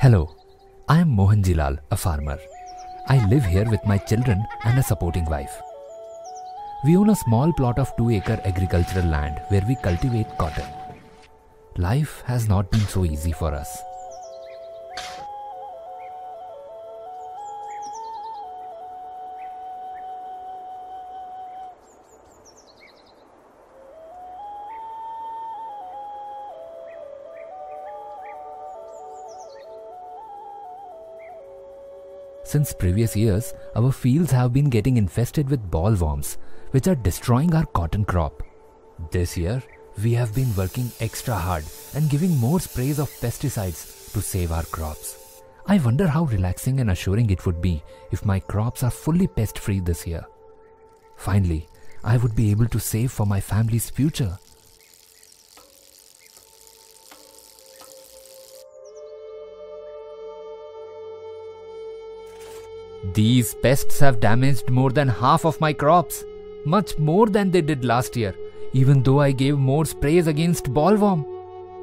Hello, I am Mohan Jilal, a farmer. I live here with my children and a supporting wife. We own a small plot of 2 acre agricultural land where we cultivate cotton. Life has not been so easy for us. Since previous years, our fields have been getting infested with bollworms, which are destroying our cotton crop. This year, we have been working extra hard and giving more sprays of pesticides to save our crops. I wonder how relaxing and assuring it would be if my crops are fully pest free this year. Finally, I would be able to save for my family's future. These pests have damaged more than half of my crops, much more than they did last year, even though I gave more sprays against bollworm.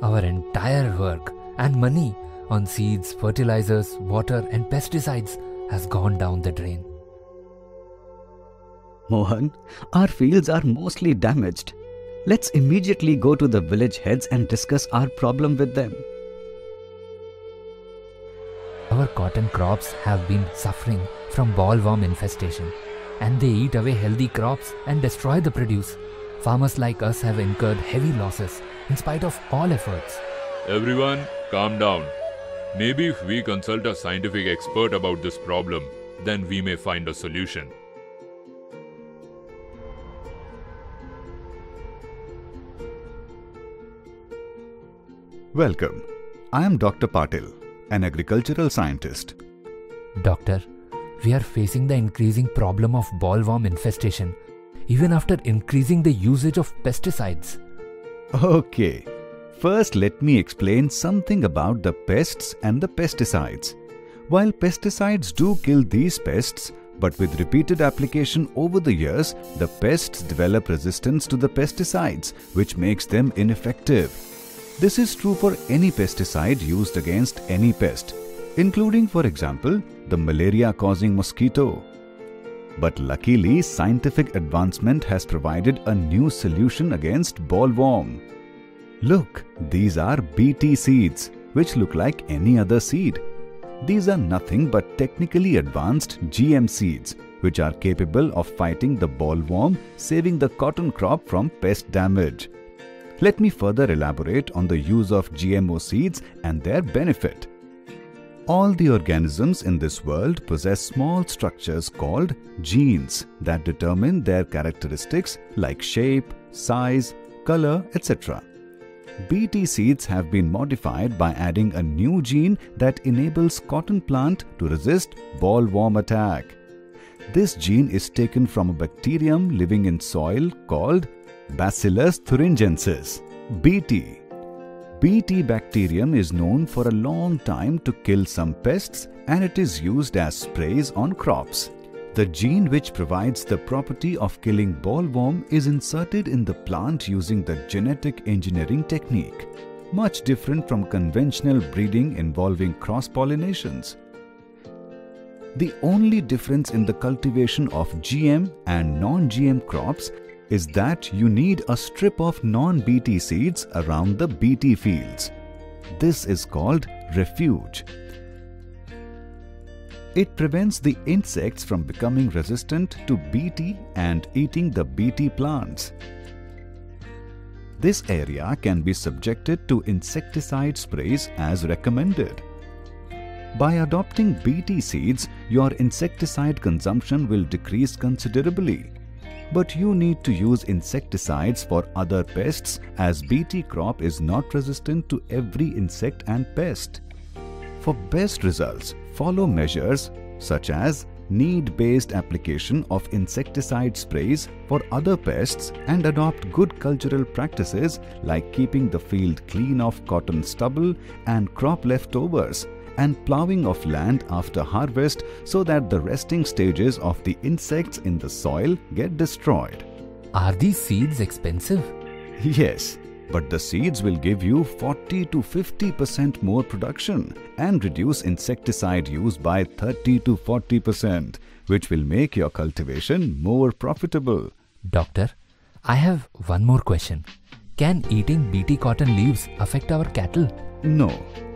Our entire work and money on seeds, fertilizers, water, and pesticides has gone down the drain. Mohan, our fields are mostly damaged. Let's immediately go to the village heads and discuss our problem with them. Cotton crops have been suffering from bollworm infestation, and they eat away healthy crops and destroy the produce. Farmers like us have incurred heavy losses in spite of all efforts. Everyone, calm down. Maybe if we consult a scientific expert about this problem, then we may find a solution. Welcome. I am Dr. Patil, an agricultural scientist. Doctor, we are facing the increasing problem of bollworm infestation, even after increasing the usage of pesticides. Okay, first let me explain something about the pests and the pesticides. While pesticides do kill these pests, but with repeated application over the years, the pests develop resistance to the pesticides, which makes them ineffective. This is true for any pesticide used against any pest, including, for example, the malaria causing mosquito. But luckily, scientific advancement has provided a new solution against bollworm. Look, these are BT seeds, which look like any other seed. These are nothing but technically advanced GM seeds, which are capable of fighting the bollworm, saving the cotton crop from pest damage. Let me further elaborate on the use of GMO seeds and their benefit. All the organisms in this world possess small structures called genes that determine their characteristics like shape, size, color, etc. BT seeds have been modified by adding a new gene that enables cotton plant to resist bollworm attack. This gene is taken from a bacterium living in soil called Bacillus thuringiensis, BT. BT bacterium is known for a long time to kill some pests and it is used as sprays on crops. The gene which provides the property of killing bollworm is inserted in the plant using the genetic engineering technique, much different from conventional breeding involving cross-pollinations. The only difference in the cultivation of GM and non-GM crops is that you need a strip of non-BT seeds around the BT fields. This is called refuge. It prevents the insects from becoming resistant to BT and eating the BT plants. This area can be subjected to insecticide sprays as recommended. By adopting BT seeds, your insecticide consumption will decrease considerably but you need to use insecticides for other pests as BT crop is not resistant to every insect and pest. For best results, follow measures such as need-based application of insecticide sprays for other pests and adopt good cultural practices like keeping the field clean of cotton stubble and crop leftovers and ploughing of land after harvest so that the resting stages of the insects in the soil get destroyed. Are these seeds expensive? Yes, but the seeds will give you 40 to 50% more production and reduce insecticide use by 30 to 40%, which will make your cultivation more profitable. Doctor, I have one more question. Can eating BT cotton leaves affect our cattle? No,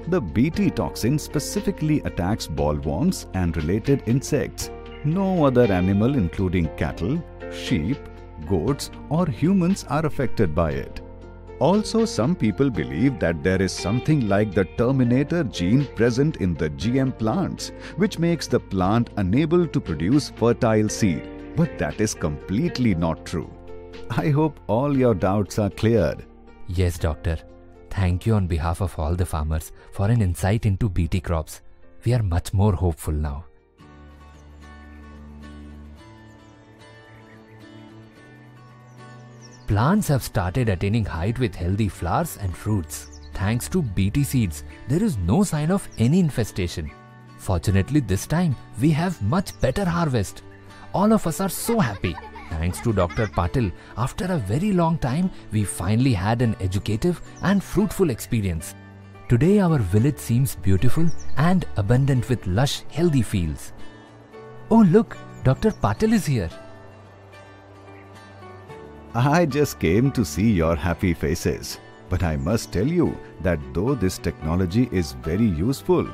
the BT toxin specifically attacks bollworms and related insects. No other animal, including cattle, sheep, goats, or humans, are affected by it. Also, some people believe that there is something like the terminator gene present in the GM plants, which makes the plant unable to produce fertile seed. But that is completely not true. I hope all your doubts are cleared. Yes, doctor. Thank you on behalf of all the farmers for an insight into BT crops. We are much more hopeful now. Plants have started attaining height with healthy flowers and fruits. Thanks to BT seeds, there is no sign of any infestation. Fortunately, this time we have much better harvest. All of us are so happy. Thanks to Dr. Patil, after a very long time, we finally had an educative and fruitful experience. Today, our village seems beautiful and abundant with lush, healthy fields. Oh, look, Dr. Patil is here. I just came to see your happy faces. But I must tell you that though this technology is very useful,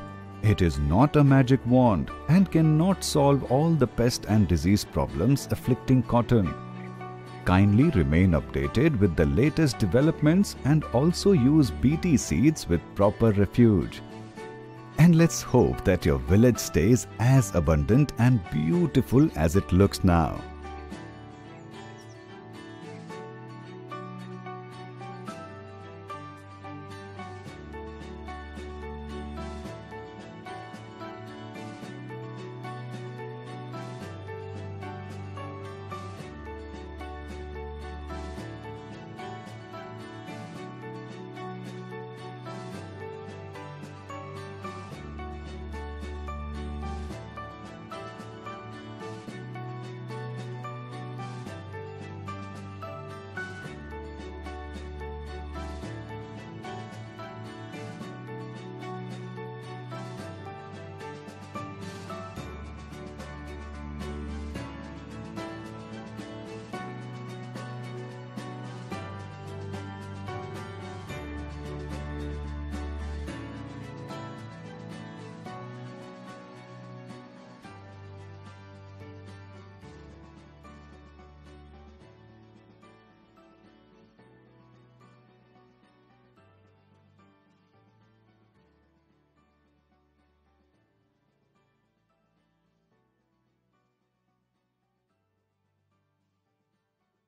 it is not a magic wand and cannot solve all the pest and disease problems afflicting cotton. Kindly remain updated with the latest developments and also use BT seeds with proper refuge. And let's hope that your village stays as abundant and beautiful as it looks now.